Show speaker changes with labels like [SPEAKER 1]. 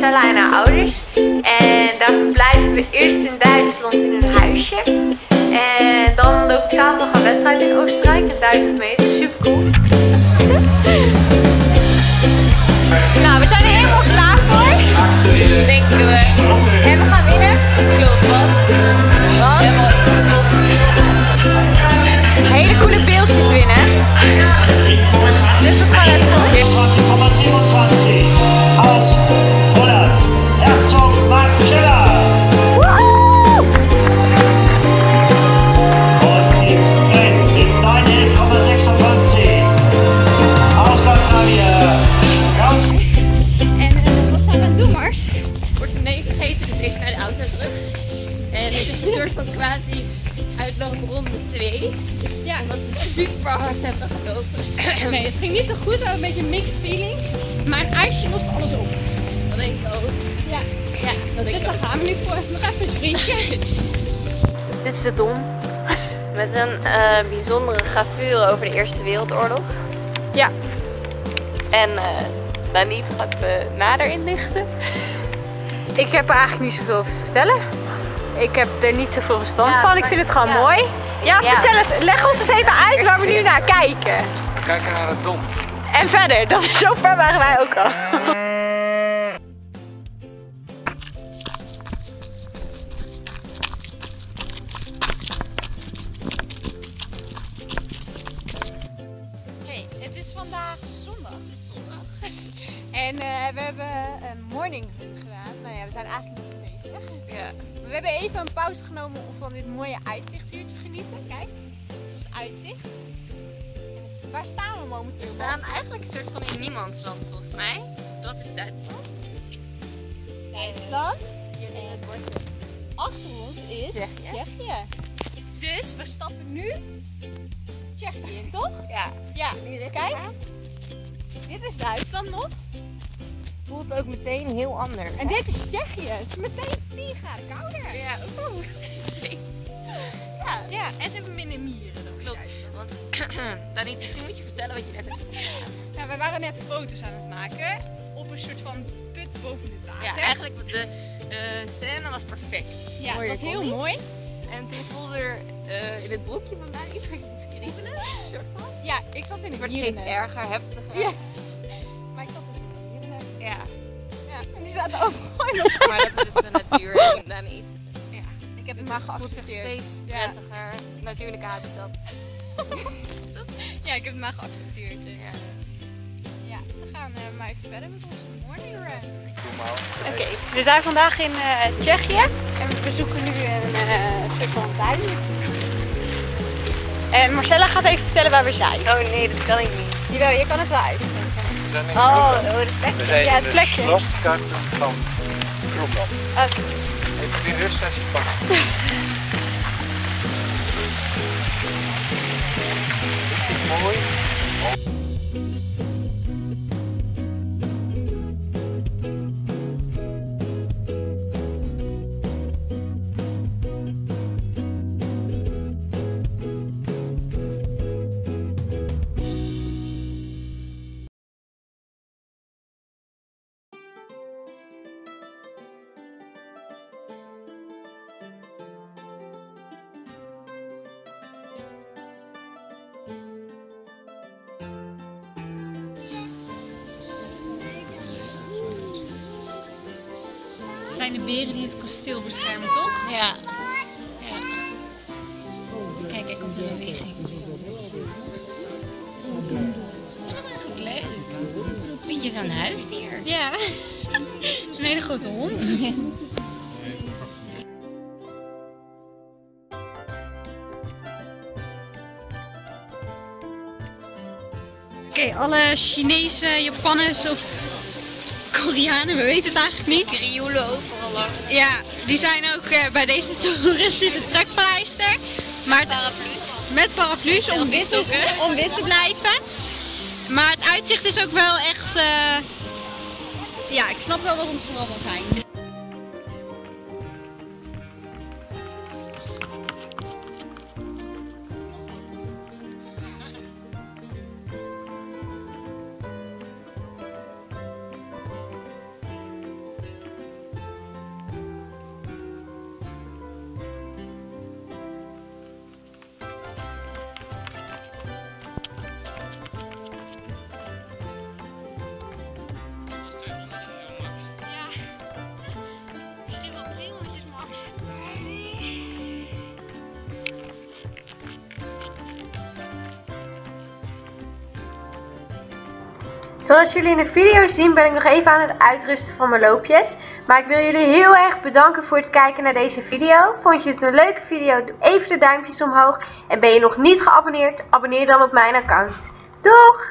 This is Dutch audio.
[SPEAKER 1] Marcella en haar ouders. En daar verblijven we eerst in Duitsland in een huisje. En dan loop ik zaterdag een wedstrijd in Oostenrijk, een 1000 meter. Super cool. nou, we zijn er helemaal klaar voor. Denken we.
[SPEAKER 2] Auto terug. En dit is een soort van quasi uitloopronde 2. Ja. Omdat we super hard hebben gelopen.
[SPEAKER 3] Nee, het ging niet zo goed. We hadden een beetje mixed feelings. Maar een ijsje lost alles op.
[SPEAKER 2] Dat denk ik ook.
[SPEAKER 3] Ja.
[SPEAKER 2] Ja, dat denk
[SPEAKER 3] Dus daar gaan we nu voor. Nog even een sprintje.
[SPEAKER 1] Dit is de Dom. Met een eh, bijzondere gravure over de Eerste Wereldoorlog. Ja. En uh, Daniet gaat me nader inlichten. Ik heb er eigenlijk niet zoveel over te vertellen. Ik heb er niet zoveel verstand
[SPEAKER 2] Ja,
[SPEAKER 1] van. Ik vind het gewoon
[SPEAKER 2] ja.
[SPEAKER 1] mooi. Ja,
[SPEAKER 2] Ja.
[SPEAKER 1] vertel het. Leg ons eens even uit waar we nu naar kijken.
[SPEAKER 4] We kijken naar het dom.
[SPEAKER 1] En verder, dat is zo ver waren wij ook al.
[SPEAKER 3] Eh, we hebben een morning run gedaan. Nou ja, we zijn eigenlijk nog bezig.
[SPEAKER 1] Ja.
[SPEAKER 3] Maar we hebben even een pauze genomen om van dit mooie uitzicht hier te genieten. Kijk, zoals uitzicht. En waar staan we momenteel?
[SPEAKER 2] We staan eigenlijk een soort van in niemandsland volgens mij. Dat is Duitsland.
[SPEAKER 3] Duitsland. En achter ons is
[SPEAKER 1] Tsjechië.
[SPEAKER 3] Tsjechië. Dus we stappen nu Tsjechië in, toch?
[SPEAKER 1] Ja.
[SPEAKER 3] Ja, kijk. Dit is Duitsland nog.
[SPEAKER 1] Voelt ook meteen heel anders.
[SPEAKER 3] En dit is Tsjechië. Het is meteen 10 graden kouder.
[SPEAKER 2] Ja, oeh.
[SPEAKER 3] Ja.
[SPEAKER 2] Ja, en ze hebben minder mieren, dat klopt. Want, Daniet, misschien moet je vertellen wat je net hebt
[SPEAKER 3] Nou, wij waren net foto's aan het maken op een soort van put boven het water.
[SPEAKER 2] Ja, eigenlijk de eh, scène was perfect.
[SPEAKER 3] Ja, dat was
[SPEAKER 2] het
[SPEAKER 3] heel
[SPEAKER 2] niet?
[SPEAKER 3] mooi.
[SPEAKER 2] En toen voelde er eh, in het broekje van mij iets kriebelen. Een soort van.
[SPEAKER 3] Ja, ik zat in
[SPEAKER 2] Het
[SPEAKER 3] het
[SPEAKER 2] werd steeds erger, heftiger.
[SPEAKER 3] Ja. Die zaten elkaar.
[SPEAKER 2] maar dat is dus de natuur en daar niet.
[SPEAKER 3] Ja, ik heb het maar
[SPEAKER 2] voelt zich
[SPEAKER 3] geaccepteerd.
[SPEAKER 2] steeds
[SPEAKER 3] Ja.
[SPEAKER 2] prettiger. Natuurlijke habitat.
[SPEAKER 3] Ja, ik heb het maar geaccepteerd. eh.
[SPEAKER 2] Ja.
[SPEAKER 3] Ja, we gaan eh, maar even verder met onze morning run.
[SPEAKER 1] Oké, we zijn vandaag in eh, Tsjechië en we bezoeken nu een eh, stuk van tuin. En Marcella gaat even vertellen waar we zijn.
[SPEAKER 2] Oh nee, dat kan ik niet.
[SPEAKER 1] Jawel, je kan het wel uitspreken.
[SPEAKER 4] We zijn in
[SPEAKER 1] Oh.
[SPEAKER 4] We zijn
[SPEAKER 1] ja,
[SPEAKER 4] in
[SPEAKER 1] het
[SPEAKER 4] de
[SPEAKER 1] plekje.
[SPEAKER 4] sloskaarten van Kroemhof.
[SPEAKER 1] Oké.
[SPEAKER 4] Even die rustsessie pakken. Mooi.
[SPEAKER 3] Het zijn de beren die het kasteel beschermen, toch?
[SPEAKER 2] Ja. ja. Kijk, hij komt in beweging. Ik vind hem eigenlijk leuk. Een beetje zo'n huisdier.
[SPEAKER 3] Ja. Het is een hele grote hond. Oké, alle Chinezen, Japanners of Koreanen, we weten het eigenlijk niet.
[SPEAKER 2] Krioelen overal langs.
[SPEAKER 3] Ja, die zijn ook eh, bij deze toerist in de trekpleister. Maar
[SPEAKER 2] Paraplu's.
[SPEAKER 3] met paraplu's om wit, te, om wit te blijven. Maar het uitzicht is ook wel echt... eh, Ja, ik snap wel wat ons vooral wil zijn. Zoals jullie in de video zien ben ik nog even aan het uitrusten van mijn loopjes. Maar ik wil jullie heel erg bedanken voor het kijken naar deze video. Vond je het een leuke video? Doe even de duimpjes omhoog. En ben je nog niet geabonneerd? Abonneer dan op mijn account. Doeg!